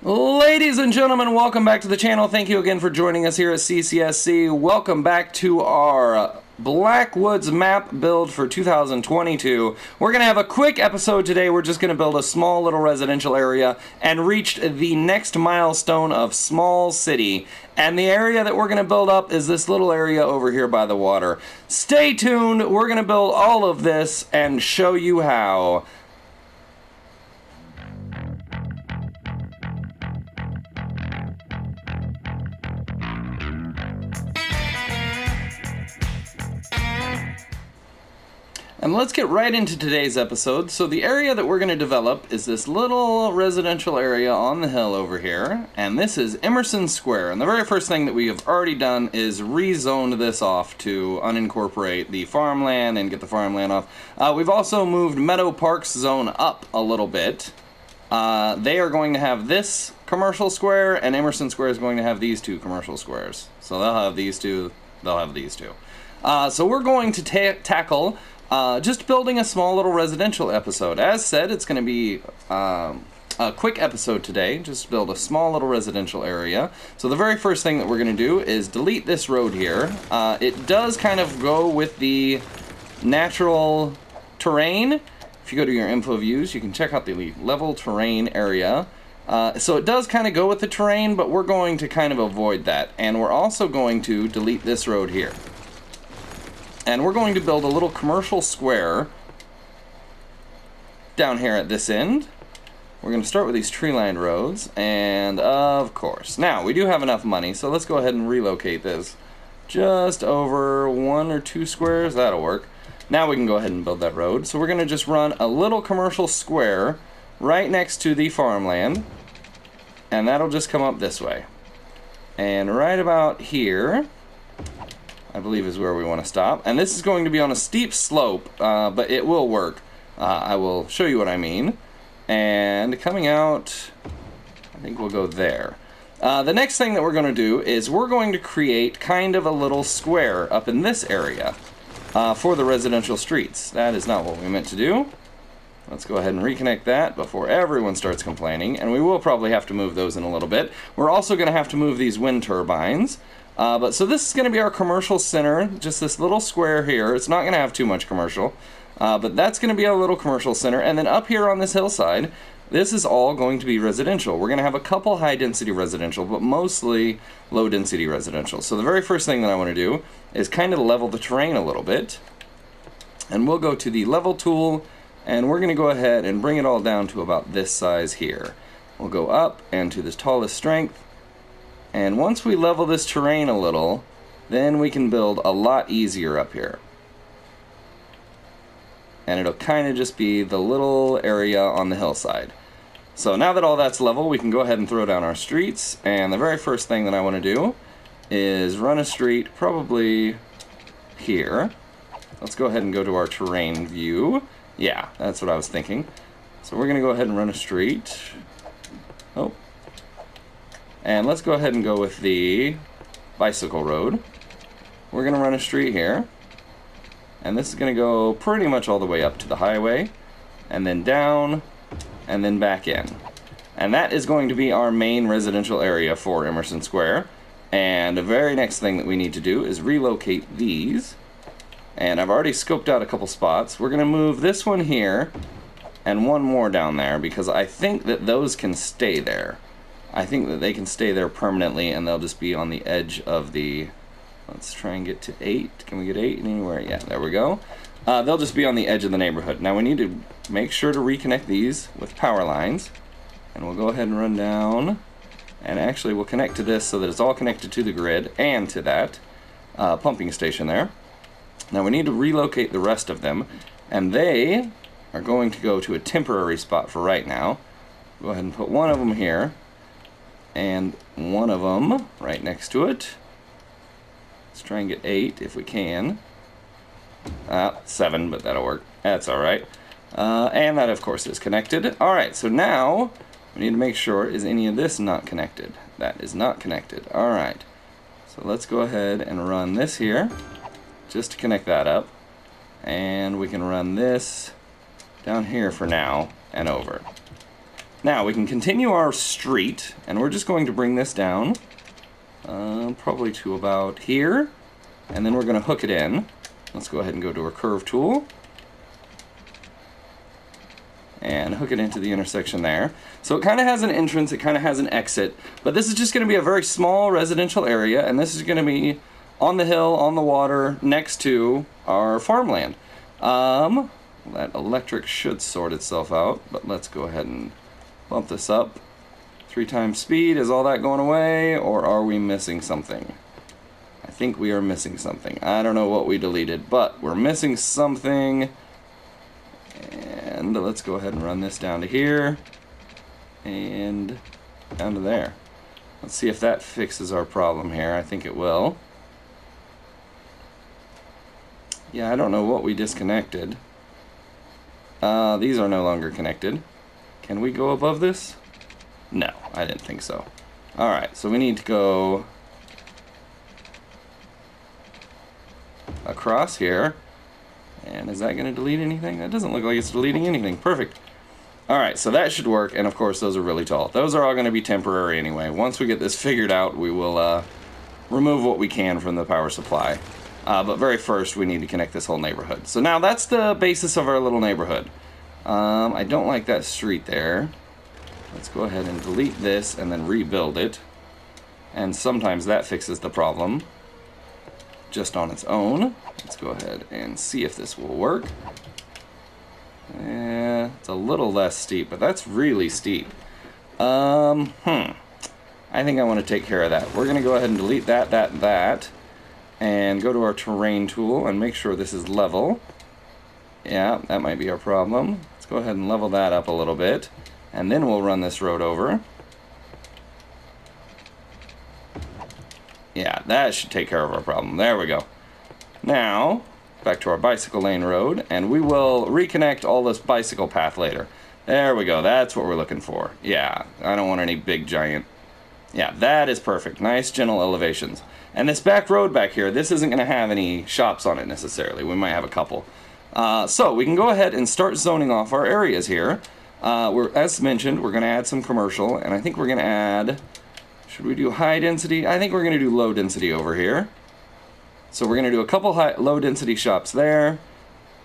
Ladies and gentlemen, welcome back to the channel. Thank you again for joining us here at CCSC. Welcome back to our Blackwoods map build for 2022. We're going to have a quick episode today. We're just going to build a small little residential area and reached the next milestone of small city. And the area that we're going to build up is this little area over here by the water. Stay tuned. We're going to build all of this and show you how. And let's get right into today's episode. So the area that we're going to develop is this little residential area on the hill over here, and this is Emerson Square. And the very first thing that we have already done is rezoned this off to unincorporate the farmland and get the farmland off. Uh, we've also moved Meadow Park's zone up a little bit. Uh, they are going to have this commercial square, and Emerson Square is going to have these two commercial squares. So they'll have these two, they'll have these two. Uh, so we're going to ta tackle uh, just building a small little residential episode. As said, it's going to be um, a quick episode today. Just build a small little residential area. So the very first thing that we're going to do is delete this road here. Uh, it does kind of go with the natural terrain. If you go to your info views, you can check out the level terrain area. Uh, so it does kind of go with the terrain, but we're going to kind of avoid that. And we're also going to delete this road here. And we're going to build a little commercial square down here at this end. We're going to start with these tree-lined roads, and of course. Now, we do have enough money, so let's go ahead and relocate this just over one or two squares. That'll work. Now we can go ahead and build that road. So we're going to just run a little commercial square right next to the farmland, and that'll just come up this way. And right about here, I believe is where we want to stop. And this is going to be on a steep slope, uh, but it will work. Uh, I will show you what I mean. And coming out, I think we'll go there. Uh, the next thing that we're going to do is we're going to create kind of a little square up in this area uh, for the residential streets. That is not what we meant to do. Let's go ahead and reconnect that before everyone starts complaining, and we will probably have to move those in a little bit. We're also going to have to move these wind turbines. Uh, but so this is going to be our commercial center, just this little square here. It's not going to have too much commercial, uh, but that's going to be our little commercial center. And then up here on this hillside, this is all going to be residential. We're going to have a couple high density residential, but mostly low density residential. So the very first thing that I want to do is kind of level the terrain a little bit. And we'll go to the level tool, and we're going to go ahead and bring it all down to about this size here. We'll go up and to the tallest strength, and once we level this terrain a little, then we can build a lot easier up here. And it'll kind of just be the little area on the hillside. So now that all that's level, we can go ahead and throw down our streets. And the very first thing that I want to do is run a street probably here. Let's go ahead and go to our terrain view. Yeah, that's what I was thinking. So we're going to go ahead and run a street. Oh, and let's go ahead and go with the bicycle road. We're going to run a street here. And this is going to go pretty much all the way up to the highway. And then down. And then back in. And that is going to be our main residential area for Emerson Square. And the very next thing that we need to do is relocate these. And I've already scoped out a couple spots. We're going to move this one here and one more down there because I think that those can stay there. I think that they can stay there permanently and they'll just be on the edge of the let's try and get to 8 can we get 8 anywhere? Yeah there we go. Uh, they'll just be on the edge of the neighborhood. Now we need to make sure to reconnect these with power lines. And we'll go ahead and run down. And actually we'll connect to this so that it's all connected to the grid and to that uh, pumping station there. Now we need to relocate the rest of them. And they are going to go to a temporary spot for right now. Go ahead and put one of them here and one of them right next to it. Let's try and get eight if we can. Uh, seven, but that'll work. That's all right. Uh, and that, of course, is connected. All right, so now we need to make sure, is any of this not connected? That is not connected. All right. So let's go ahead and run this here, just to connect that up. And we can run this down here for now and over. Now we can continue our street, and we're just going to bring this down, uh, probably to about here, and then we're going to hook it in. Let's go ahead and go to our curve tool, and hook it into the intersection there. So it kind of has an entrance, it kind of has an exit, but this is just going to be a very small residential area, and this is going to be on the hill, on the water, next to our farmland. Um, that electric should sort itself out, but let's go ahead and bump this up. Three times speed, is all that going away, or are we missing something? I think we are missing something. I don't know what we deleted, but we're missing something. And let's go ahead and run this down to here. And down to there. Let's see if that fixes our problem here. I think it will. Yeah, I don't know what we disconnected. Uh, these are no longer connected. Can we go above this? No, I didn't think so. Alright, so we need to go across here. And is that going to delete anything? That doesn't look like it's deleting anything. Perfect. Alright, so that should work, and of course those are really tall. Those are all going to be temporary anyway. Once we get this figured out, we will uh, remove what we can from the power supply. Uh, but very first, we need to connect this whole neighborhood. So now that's the basis of our little neighborhood. Um, I don't like that street there. Let's go ahead and delete this and then rebuild it. And sometimes that fixes the problem just on its own. Let's go ahead and see if this will work. Yeah, it's a little less steep, but that's really steep. Um, hmm. I think I want to take care of that. We're going to go ahead and delete that, that, that and go to our terrain tool and make sure this is level. Yeah, that might be our problem. Let's go ahead and level that up a little bit, and then we'll run this road over. Yeah, that should take care of our problem. There we go. Now, back to our bicycle lane road, and we will reconnect all this bicycle path later. There we go, that's what we're looking for. Yeah, I don't want any big giant... Yeah, that is perfect. Nice gentle elevations. And this back road back here, this isn't going to have any shops on it necessarily. We might have a couple. Uh, so we can go ahead and start zoning off our areas here. Uh, we're, as mentioned, we're going to add some commercial, and I think we're going to add, should we do high density? I think we're going to do low density over here. So we're going to do a couple high, low density shops there,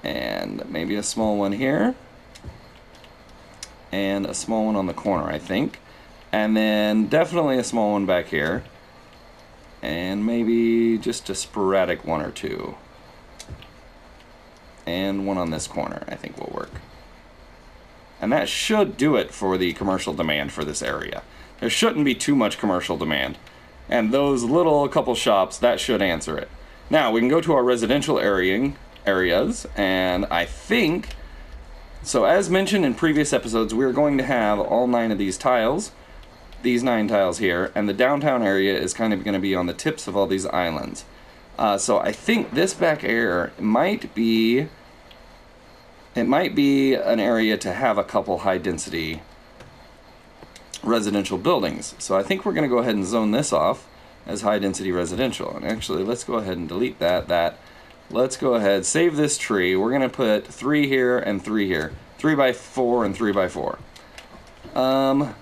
and maybe a small one here, and a small one on the corner, I think. And then definitely a small one back here and maybe just a sporadic one or two. And one on this corner, I think will work. And that should do it for the commercial demand for this area. There shouldn't be too much commercial demand. And those little couple shops, that should answer it. Now, we can go to our residential area, areas, and I think... So as mentioned in previous episodes, we're going to have all nine of these tiles these nine tiles here, and the downtown area is kind of going to be on the tips of all these islands. Uh, so I think this back area might be it might be an area to have a couple high density residential buildings. So I think we're going to go ahead and zone this off as high density residential. And actually, let's go ahead and delete that. That let's go ahead save this tree. We're going to put three here and three here, three by four and three by four. Um,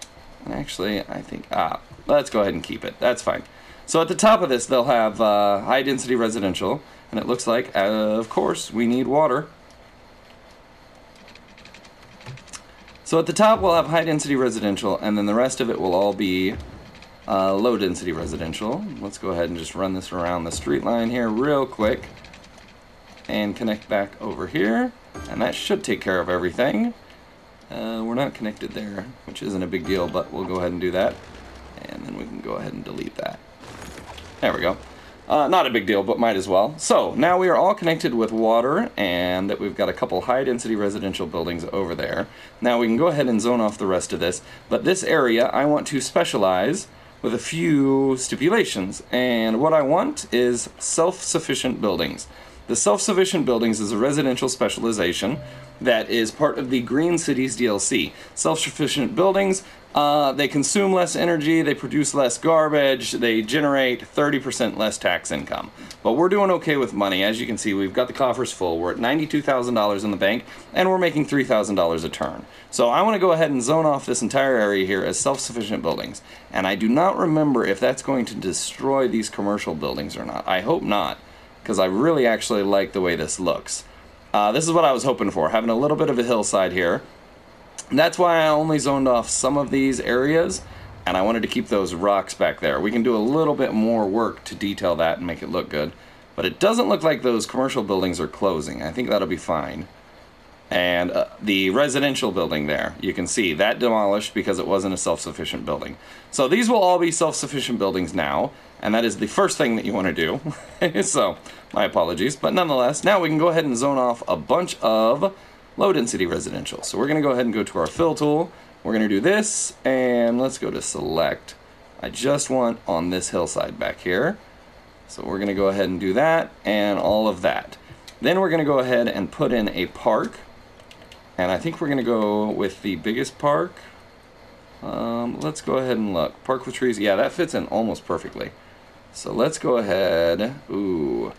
Actually, I think, ah, let's go ahead and keep it. That's fine. So at the top of this, they'll have uh, high density residential, and it looks like, uh, of course, we need water. So at the top, we'll have high density residential, and then the rest of it will all be uh, low density residential. Let's go ahead and just run this around the street line here real quick and connect back over here, and that should take care of everything. Uh, we're not connected there, which isn't a big deal, but we'll go ahead and do that. And then we can go ahead and delete that. There we go. Uh, not a big deal, but might as well. So, now we are all connected with water, and that we've got a couple high-density residential buildings over there. Now we can go ahead and zone off the rest of this, but this area I want to specialize with a few stipulations. And what I want is self-sufficient buildings. The self-sufficient buildings is a residential specialization that is part of the Green Cities DLC. Self-sufficient buildings, uh, they consume less energy, they produce less garbage, they generate 30% less tax income. But we're doing okay with money. As you can see, we've got the coffers full. We're at $92,000 in the bank, and we're making $3,000 a turn. So I want to go ahead and zone off this entire area here as self-sufficient buildings. And I do not remember if that's going to destroy these commercial buildings or not. I hope not, because I really actually like the way this looks. Uh, this is what I was hoping for, having a little bit of a hillside here. And that's why I only zoned off some of these areas, and I wanted to keep those rocks back there. We can do a little bit more work to detail that and make it look good. But it doesn't look like those commercial buildings are closing. I think that'll be fine. And uh, the residential building there, you can see that demolished because it wasn't a self-sufficient building. So these will all be self-sufficient buildings now, and that is the first thing that you want to do. so, my apologies. But nonetheless, now we can go ahead and zone off a bunch of low density residential. So we're going to go ahead and go to our fill tool. We're going to do this, and let's go to select. I just want on this hillside back here. So we're going to go ahead and do that, and all of that. Then we're going to go ahead and put in a park. And I think we're going to go with the biggest park. Um, let's go ahead and look. Park with trees. Yeah, that fits in almost perfectly. So let's go ahead. Ooh.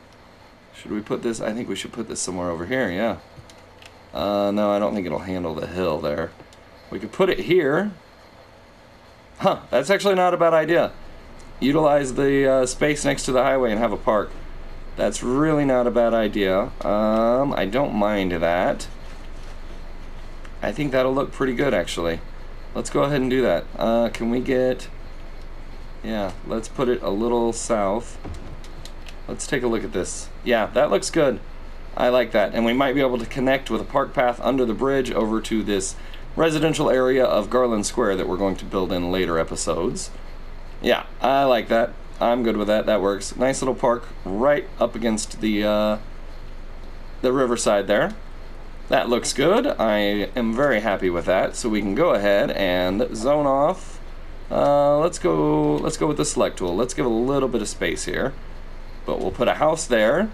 Should we put this? I think we should put this somewhere over here, yeah. Uh, no, I don't think it'll handle the hill there. We could put it here. Huh, that's actually not a bad idea. Utilize the uh, space next to the highway and have a park. That's really not a bad idea. Um, I don't mind that. I think that'll look pretty good actually. Let's go ahead and do that. Uh, can we get... Yeah, let's put it a little south. Let's take a look at this. Yeah, that looks good. I like that. And we might be able to connect with a park path under the bridge over to this residential area of Garland Square that we're going to build in later episodes. Yeah, I like that. I'm good with that. That works. Nice little park right up against the uh, the riverside there. That looks good. I am very happy with that. So we can go ahead and zone off. Uh, let's go. Let's go with the select tool. Let's give a little bit of space here, but we'll put a house there,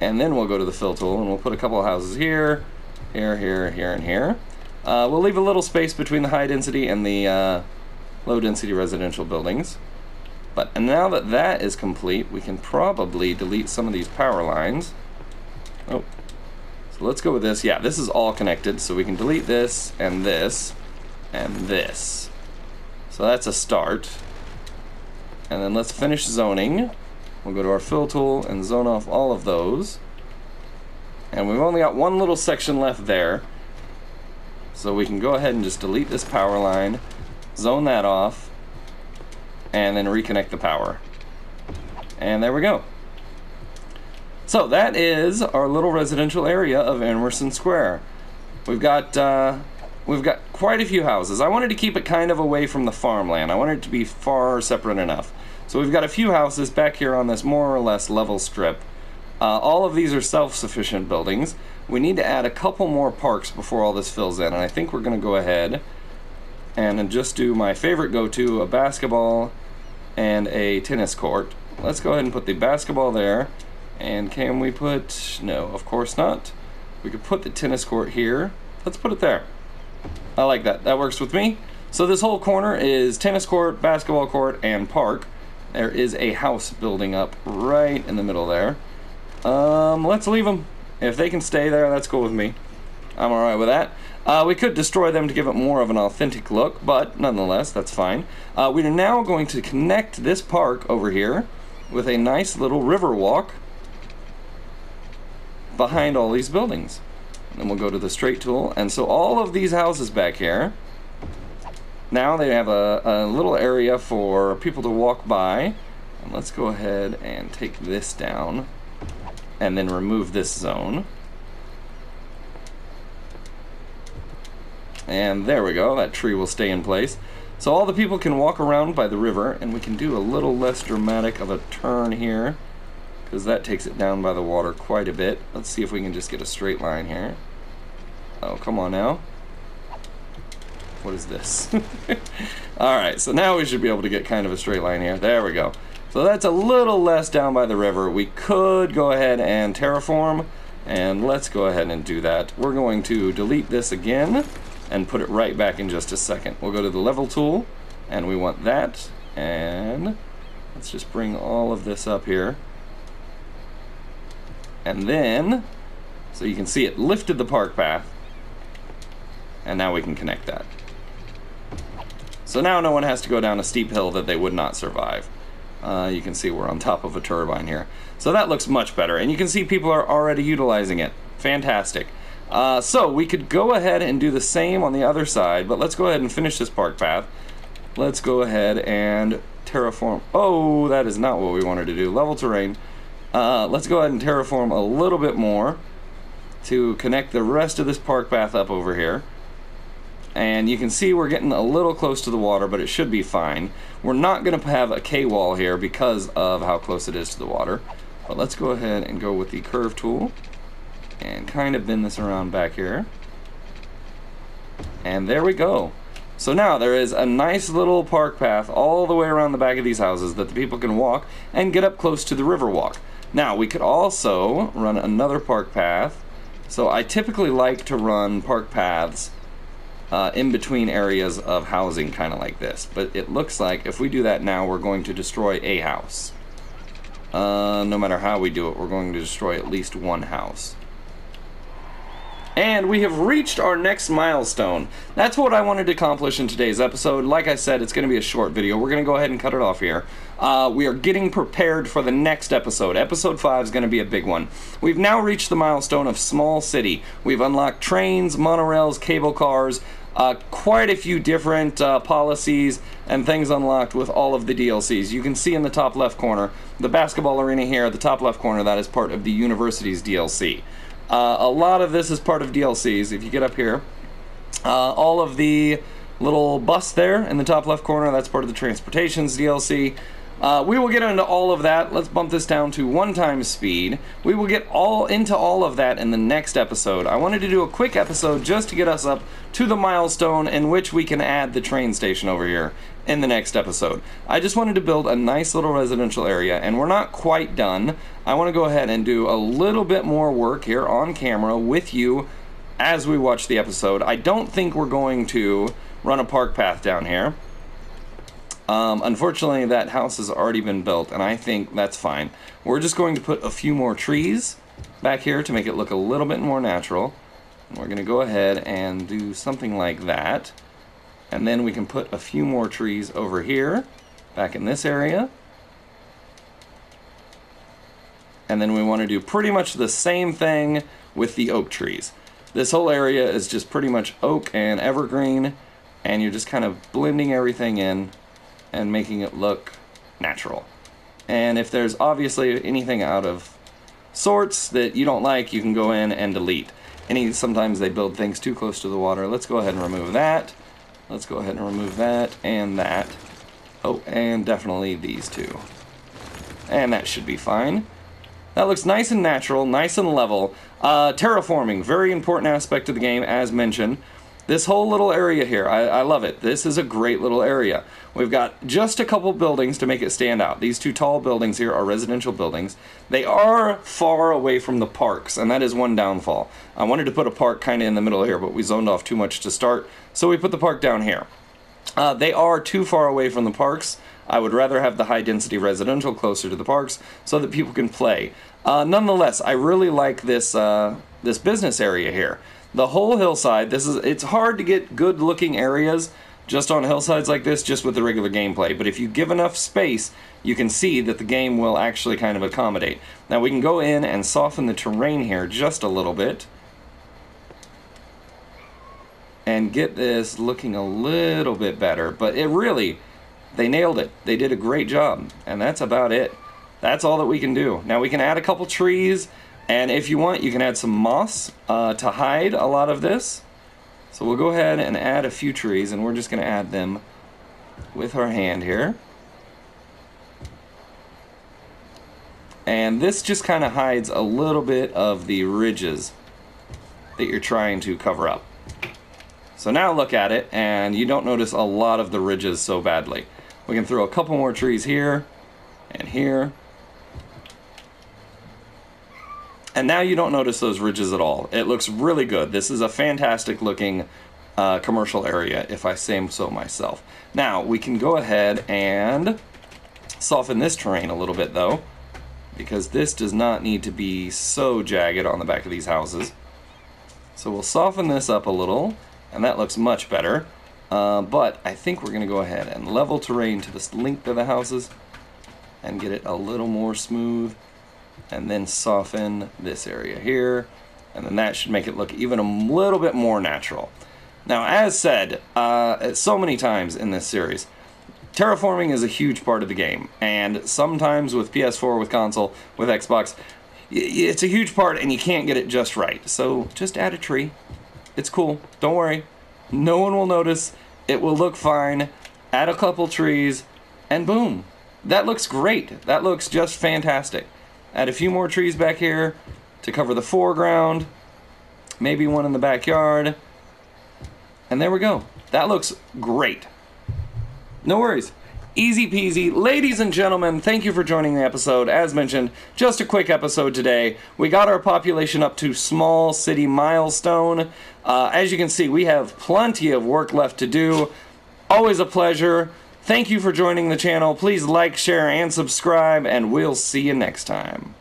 and then we'll go to the fill tool and we'll put a couple of houses here, here, here, here, and here. Uh, we'll leave a little space between the high density and the uh, low density residential buildings. But and now that that is complete, we can probably delete some of these power lines. Oh, so let's go with this. Yeah, this is all connected, so we can delete this and this and this. So that's a start. And then let's finish zoning. We'll go to our fill tool and zone off all of those. And we've only got one little section left there. So we can go ahead and just delete this power line, zone that off, and then reconnect the power. And there we go. So that is our little residential area of Emerson Square. We've got uh, we've got quite a few houses. I wanted to keep it kind of away from the farmland. I wanted it to be far separate enough. So we've got a few houses back here on this more or less level strip. Uh, all of these are self-sufficient buildings. We need to add a couple more parks before all this fills in, and I think we're going to go ahead and just do my favorite go-to, a basketball and a tennis court. Let's go ahead and put the basketball there. And can we put, no, of course not. We could put the tennis court here. Let's put it there. I like that, that works with me. So this whole corner is tennis court, basketball court, and park. There is a house building up right in the middle there. Um, let's leave them. If they can stay there, that's cool with me. I'm alright with that. Uh, we could destroy them to give it more of an authentic look, but nonetheless, that's fine. Uh, we are now going to connect this park over here with a nice little river walk behind all these buildings. And we'll go to the straight tool. And so all of these houses back here, now they have a, a little area for people to walk by. And let's go ahead and take this down and then remove this zone. And there we go, that tree will stay in place. So all the people can walk around by the river and we can do a little less dramatic of a turn here because that takes it down by the water quite a bit. Let's see if we can just get a straight line here. Oh, come on now. What is this? Alright, so now we should be able to get kind of a straight line here. There we go. So that's a little less down by the river. We could go ahead and terraform, and let's go ahead and do that. We're going to delete this again and put it right back in just a second. We'll go to the level tool, and we want that, and let's just bring all of this up here. And then, so you can see it lifted the park path, and now we can connect that. So now no one has to go down a steep hill that they would not survive. Uh, you can see we're on top of a turbine here. So that looks much better, and you can see people are already utilizing it. Fantastic. Uh, so we could go ahead and do the same on the other side, but let's go ahead and finish this park path. Let's go ahead and terraform. Oh, that is not what we wanted to do. Level terrain. Uh, let's go ahead and terraform a little bit more to connect the rest of this park path up over here and you can see we're getting a little close to the water but it should be fine. We're not going to have a K-wall here because of how close it is to the water. But let's go ahead and go with the curve tool and kind of bend this around back here. And there we go. So now there is a nice little park path all the way around the back of these houses that the people can walk and get up close to the river walk. Now we could also run another park path. So I typically like to run park paths uh, in between areas of housing kind of like this. But it looks like if we do that now, we're going to destroy a house. Uh, no matter how we do it, we're going to destroy at least one house. And we have reached our next milestone. That's what I wanted to accomplish in today's episode. Like I said, it's going to be a short video. We're going to go ahead and cut it off here. Uh, we are getting prepared for the next episode. Episode 5 is going to be a big one. We've now reached the milestone of Small City. We've unlocked trains, monorails, cable cars, uh, quite a few different uh, policies and things unlocked with all of the DLCs. You can see in the top left corner, the basketball arena here, at the top left corner, that is part of the university's DLC. Uh, a lot of this is part of DLCs. If you get up here, uh, all of the little bus there in the top left corner, that's part of the transportations DLC. Uh, we will get into all of that. Let's bump this down to one time speed. We will get all into all of that in the next episode. I wanted to do a quick episode just to get us up to the milestone in which we can add the train station over here in the next episode. I just wanted to build a nice little residential area and we're not quite done. I want to go ahead and do a little bit more work here on camera with you as we watch the episode. I don't think we're going to run a park path down here. Um, unfortunately, that house has already been built, and I think that's fine. We're just going to put a few more trees back here to make it look a little bit more natural. And we're going to go ahead and do something like that. And then we can put a few more trees over here, back in this area. And then we want to do pretty much the same thing with the oak trees. This whole area is just pretty much oak and evergreen, and you're just kind of blending everything in and making it look natural. And if there's obviously anything out of sorts that you don't like, you can go in and delete. Any Sometimes they build things too close to the water. Let's go ahead and remove that. Let's go ahead and remove that and that. Oh, and definitely these two. And that should be fine. That looks nice and natural, nice and level. Uh, terraforming, very important aspect of the game, as mentioned. This whole little area here, I, I, love it. This is a great little area. We've got just a couple buildings to make it stand out. These two tall buildings here are residential buildings. They are far away from the parks, and that is one downfall. I wanted to put a park kind of in the middle here, but we zoned off too much to start, so we put the park down here. Uh, they are too far away from the parks. I would rather have the high density residential closer to the parks so that people can play. Uh, nonetheless, I really like this, uh, this business area here the whole hillside. This is it's hard to get good looking areas just on hillsides like this just with the regular gameplay. But if you give enough space, you can see that the game will actually kind of accommodate. Now we can go in and soften the terrain here just a little bit. And get this looking a little bit better. But it really, they nailed it. They did a great job. And that's about it. That's all that we can do. Now we can add a couple trees and if you want, you can add some moss uh, to hide a lot of this. So we'll go ahead and add a few trees, and we're just going to add them with our hand here. And this just kind of hides a little bit of the ridges that you're trying to cover up. So now look at it, and you don't notice a lot of the ridges so badly. We can throw a couple more trees here, and here. And now you don't notice those ridges at all. It looks really good. This is a fantastic looking uh, commercial area, if I say so myself. Now, we can go ahead and soften this terrain a little bit, though, because this does not need to be so jagged on the back of these houses. So we'll soften this up a little, and that looks much better. Uh, but I think we're going to go ahead and level terrain to the length of the houses and get it a little more smooth and then soften this area here and then that should make it look even a little bit more natural. Now as said uh, so many times in this series terraforming is a huge part of the game and sometimes with PS4 with console with Xbox it's a huge part and you can't get it just right. So just add a tree. It's cool. Don't worry. No one will notice. It will look fine. Add a couple trees and boom. That looks great. That looks just fantastic Add a few more trees back here to cover the foreground. Maybe one in the backyard. And there we go. That looks great. No worries. Easy peasy. Ladies and gentlemen, thank you for joining the episode. As mentioned, just a quick episode today. We got our population up to small city milestone. Uh, as you can see, we have plenty of work left to do. Always a pleasure. Thank you for joining the channel. Please like, share, and subscribe, and we'll see you next time.